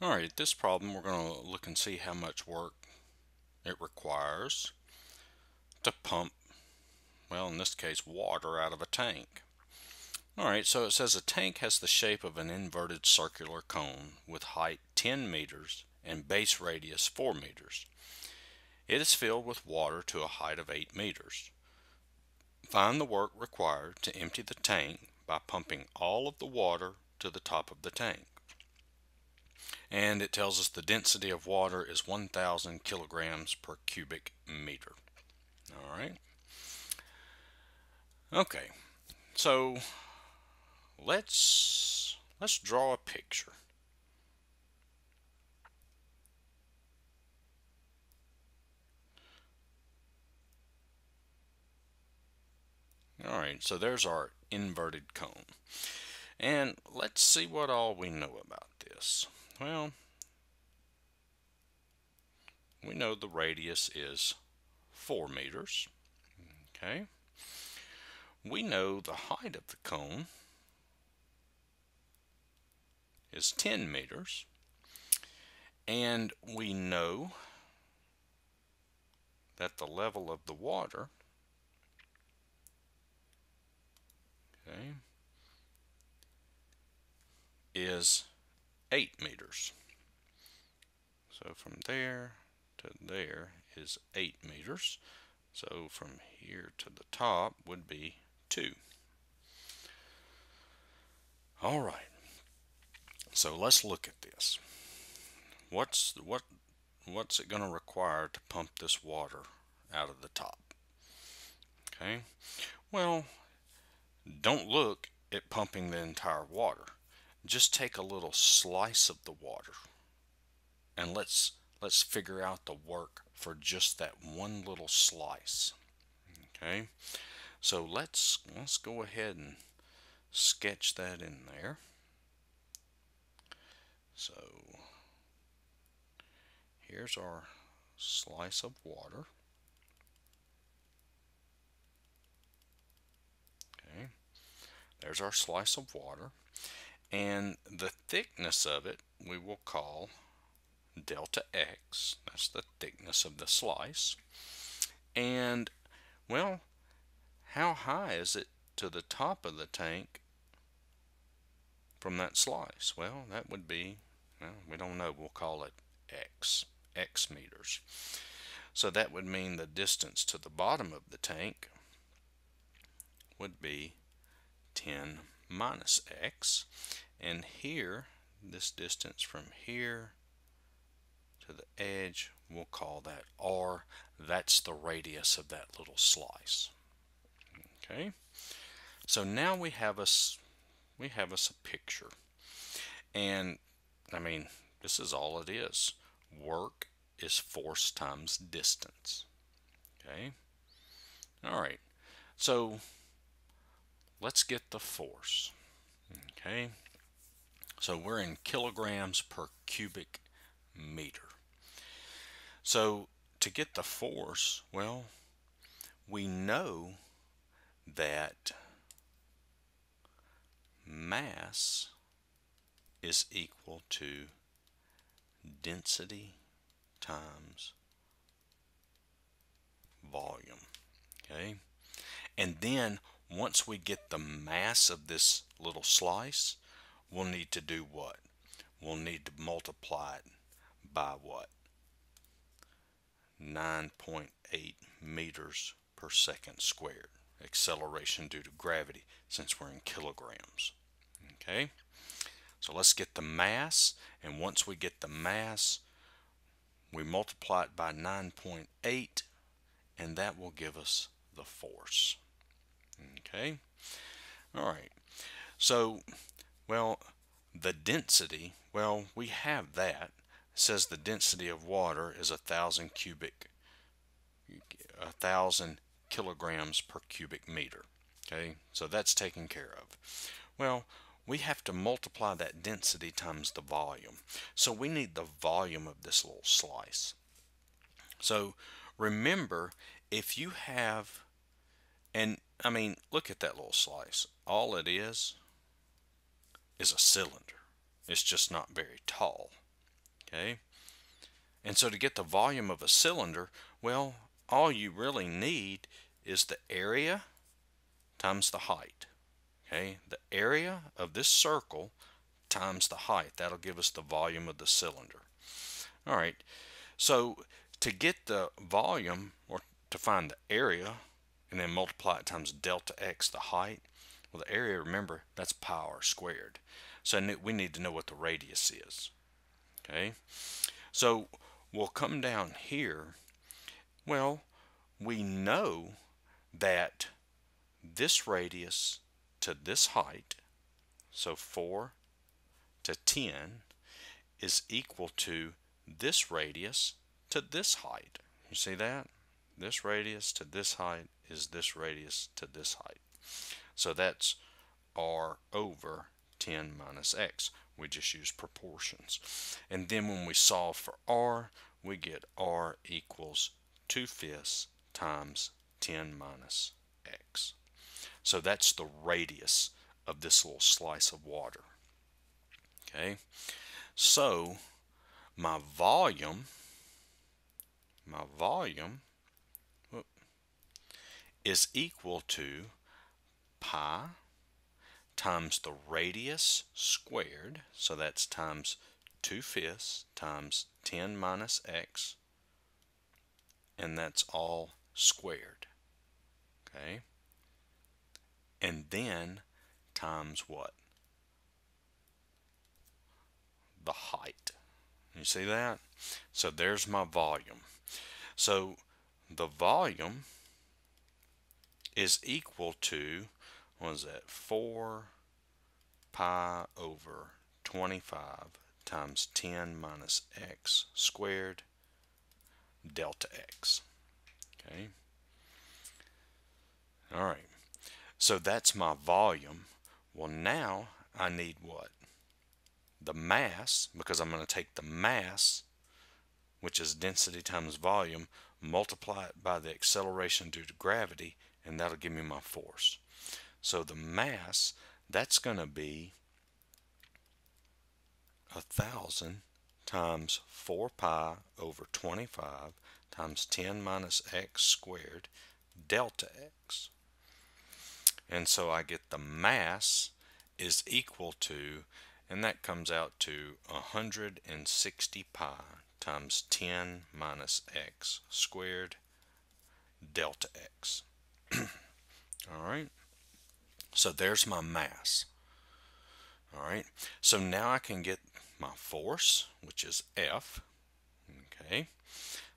Alright, this problem we're going to look and see how much work it requires to pump, well in this case, water out of a tank. Alright, so it says a tank has the shape of an inverted circular cone with height 10 meters and base radius 4 meters. It is filled with water to a height of 8 meters. Find the work required to empty the tank by pumping all of the water to the top of the tank and it tells us the density of water is 1000 kilograms per cubic meter. All right. Okay so let's let's draw a picture. All right so there's our inverted cone. And let's see what all we know about this well, we know the radius is 4 meters. Okay. We know the height of the cone is 10 meters. And we know that the level of the water okay, is 8 meters. So from there to there is 8 meters. So from here to the top would be 2. All right. So let's look at this. What's what what's it going to require to pump this water out of the top? Okay. Well, don't look at pumping the entire water just take a little slice of the water and let's let's figure out the work for just that one little slice okay? So let's let's go ahead and sketch that in there. So here's our slice of water. Okay there's our slice of water and the thickness of it we will call delta x. That's the thickness of the slice. And well how high is it to the top of the tank from that slice? Well that would be well, we don't know. We'll call it x x meters. So that would mean the distance to the bottom of the tank would be 10 minus x and here this distance from here to the edge we'll call that R. That's the radius of that little slice. Okay? So now we have us we have us a picture. And I mean this is all it is. Work is force times distance. Okay? All right. So let's get the force. Okay, so we're in kilograms per cubic meter. So to get the force, well, we know that mass is equal to density times volume. Okay, and then once we get the mass of this little slice, we'll need to do what? We'll need to multiply it by what? 9.8 meters per second squared. Acceleration due to gravity since we're in kilograms. Okay, so let's get the mass, and once we get the mass, we multiply it by 9.8, and that will give us the force. Okay. All right. So, well, the density, well, we have that. It says the density of water is a thousand cubic, a thousand kilograms per cubic meter. Okay, so that's taken care of. Well, we have to multiply that density times the volume. So we need the volume of this little slice. So remember, if you have, and I mean, look at that little slice. All it is is a cylinder. It's just not very tall. Okay. And so to get the volume of a cylinder, well, all you really need is the area times the height. Okay, the area of this circle times the height. That'll give us the volume of the cylinder. All right, so to get the volume or to find the area and then multiply it times delta x, the height, well, the area, remember, that's pi r squared. So we need to know what the radius is. Okay, so we'll come down here. Well, we know that this radius to this height, so 4 to 10, is equal to this radius to this height. You see that? This radius to this height is this radius to this height. So that's r over 10 minus x. We just use proportions. And then when we solve for r, we get r equals 2 fifths times 10 minus x. So that's the radius of this little slice of water. Okay, so my volume, my volume is equal to pi times the radius squared, so that's times 2 fifths times 10 minus x, and that's all squared. Okay? And then times what? The height. You see that? So there's my volume. So the volume is equal to what is that? 4 pi over 25 times 10 minus x squared delta x. Okay. All right. So that's my volume. Well, now I need what? The mass, because I'm going to take the mass, which is density times volume, multiply it by the acceleration due to gravity, and that'll give me my force. So the mass, that's going to be a thousand times 4 pi over 25 times 10 minus x squared delta x. And so I get the mass is equal to, and that comes out to 160 pi times 10 minus x squared delta x. All right. So there's my mass. All right. So now I can get my force, which is F. Okay.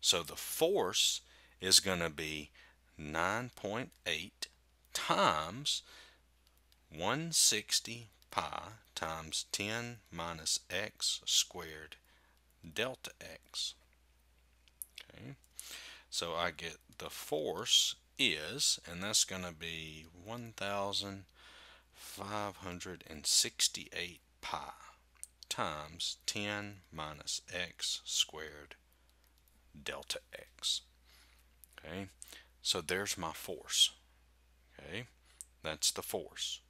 So the force is going to be 9.8 times 160 pi times 10 minus x squared delta x. Okay. So I get the force is, and that's going to be 1,568 pi times 10 minus x squared delta x. Okay, so there's my force. Okay, that's the force.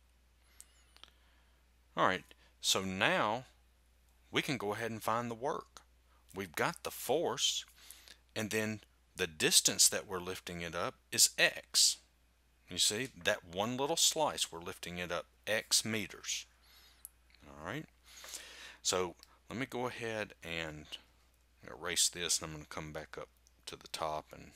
All right, so now we can go ahead and find the work. We've got the force, and then the distance that we're lifting it up is x. You see, that one little slice, we're lifting it up x meters. All right. So let me go ahead and erase this, and I'm going to come back up to the top and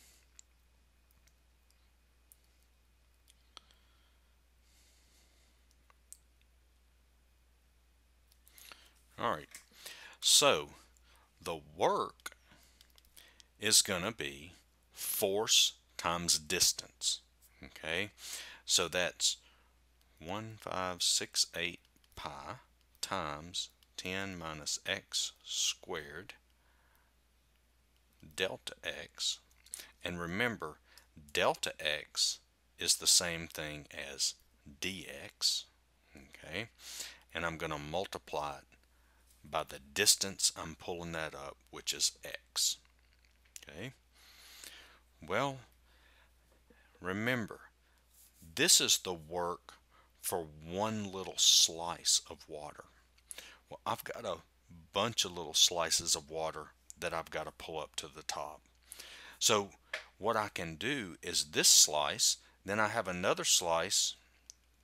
All right, so the work is going to be force times distance. Okay, so that's 1568 pi times 10 minus x squared delta x. And remember, delta x is the same thing as dx. Okay, and I'm going to multiply it by the distance I'm pulling that up, which is x. Okay. Well, remember, this is the work for one little slice of water. Well, I've got a bunch of little slices of water that I've got to pull up to the top. So what I can do is this slice, then I have another slice,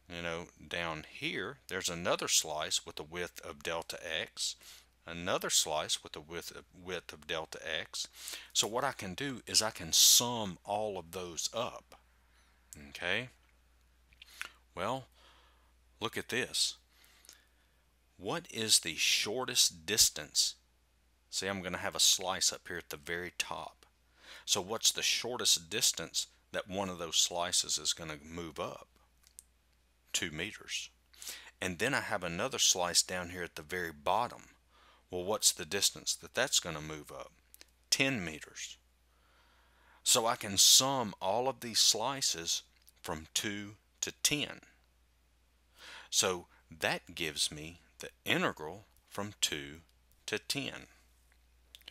you know, down here, there's another slice with a width of delta x, another slice with a width of, width of delta x. So what I can do is I can sum all of those up. Okay? Well, look at this. What is the shortest distance? See, I'm going to have a slice up here at the very top. So what's the shortest distance that one of those slices is going to move up? Two meters. And then I have another slice down here at the very bottom. Well, what's the distance that that's going to move up? 10 meters. So I can sum all of these slices from 2 to 10. So that gives me the integral from 2 to 10.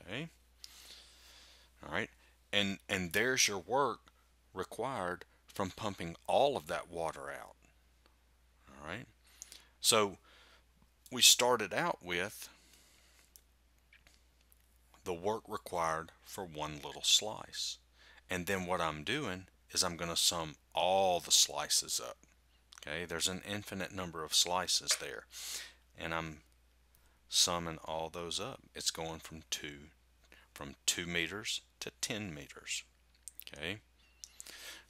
Okay? All right? And, and there's your work required from pumping all of that water out. All right? So we started out with the work required for one little slice. And then what I'm doing is I'm going to sum all the slices up. Okay, there's an infinite number of slices there. And I'm summing all those up. It's going from 2 from 2 meters to 10 meters. Okay.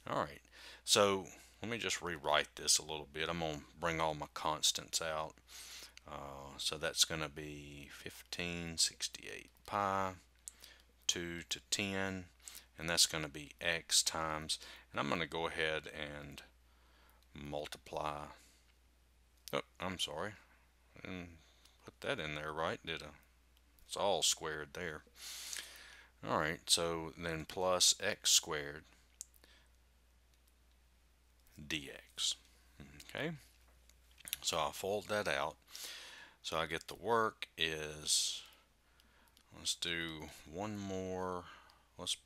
All right. So let me just rewrite this a little bit. I'm going to bring all my constants out. Uh, so that's going to be 1568 pi 2 to 10 and that's going to be x times and I'm going to go ahead and multiply oh I'm sorry and put that in there right did I? It's all squared there. Alright so then plus x squared dx okay so I'll fold that out. So I get the work is let's do one more let's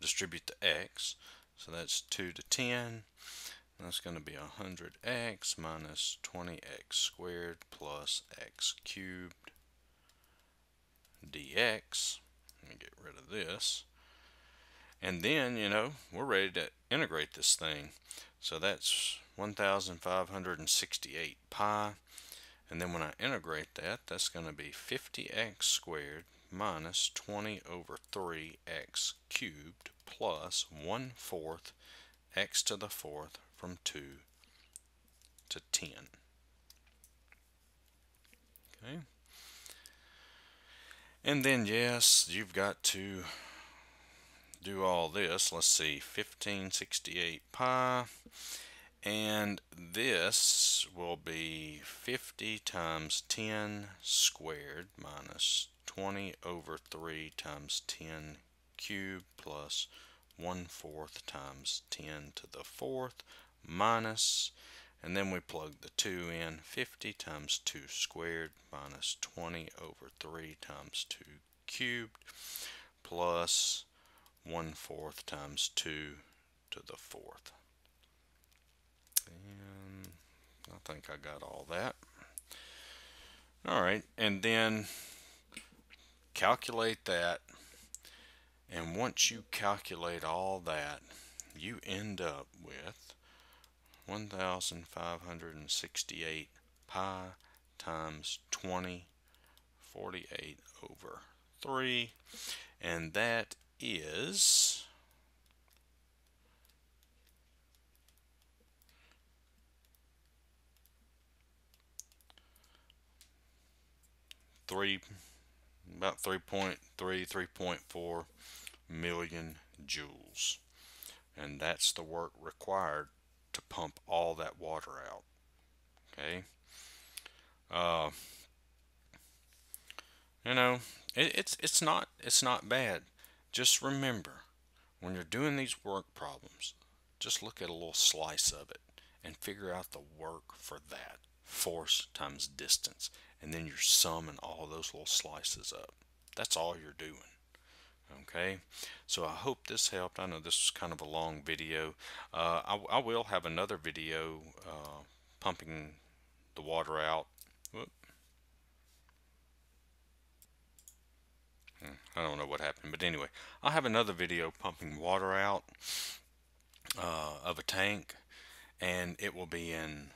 distribute the x. So that's 2 to 10 that's going to be 100x minus 20x squared plus x cubed dx. Let me get rid of this and then you know we're ready to integrate this thing so that's 1568 pi and then when I integrate that that's going to be 50x squared minus 20 over 3x cubed plus 1 fourth x to the fourth from 2 to 10. Okay. And then yes, you've got to do all this. Let's see, 1568 pi. And this will be 50 times 10 squared minus 20 over 3 times 10 cubed plus 1 fourth times 10 to the fourth minus and then we plug the 2 in 50 times 2 squared minus 20 over 3 times 2 cubed plus 1 fourth times 2 to the fourth. And I think I got all that. Alright and then calculate that. And once you calculate all that you end up with 1568 pi times 20 48 over 3 and that is three about 3.3 3.4 million joules. And that's the work required to pump all that water out okay? Uh, you know it, it's it's not it's not bad just remember when you're doing these work problems just look at a little slice of it and figure out the work for that. Force times distance. And then you're summing all those little slices up. That's all you're doing. Okay? So I hope this helped. I know this was kind of a long video. Uh, I, I, will have another video uh, pumping the water out I don't know what happened, but anyway, I'll have another video pumping water out uh, of a tank, and it will be in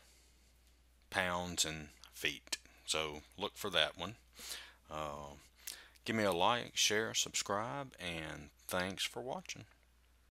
pounds and feet. So look for that one. Uh, give me a like, share, subscribe, and thanks for watching.